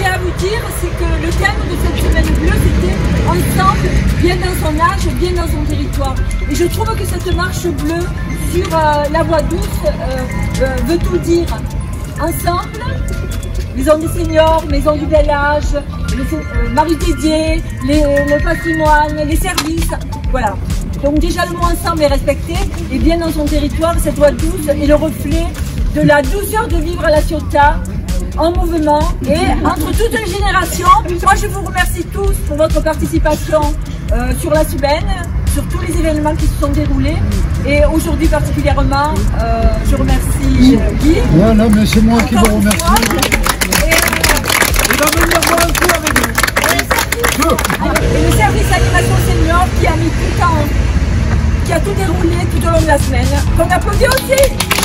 j'ai à vous dire, c'est que le thème de cette semaine bleue, c'était ensemble, bien dans son âge, bien dans son territoire. Et je trouve que cette marche bleue sur euh, la voie douce euh, euh, veut tout dire. Ensemble, maison des seniors, maison du bel âge, le, Marie Dédier, le patrimoine, les services, voilà. Donc déjà le mot ensemble est respecté et bien dans son territoire, cette voie douce est le reflet de la douceur de vivre à la Ciotat, en mouvement et entre toutes les générations. Moi, je vous remercie tous pour votre participation euh, sur la Subaine, sur tous les événements qui se sont déroulés. Et aujourd'hui particulièrement, euh, je remercie euh, Guy. Voilà, mais c'est moi qui vous remercie. Et, le service animation senior qui a mis tout le temps, qui a tout déroulé tout au long de la semaine. Qu'on applaudit aussi.